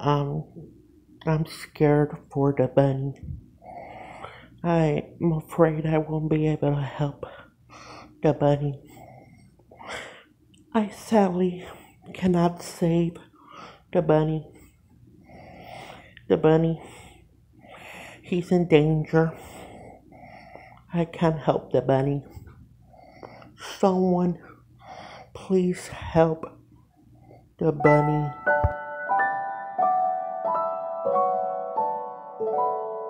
Um, I'm scared for the bunny. I'm afraid I won't be able to help the bunny. I sadly cannot save the bunny. The bunny, he's in danger. I can't help the bunny. Someone, please help the bunny.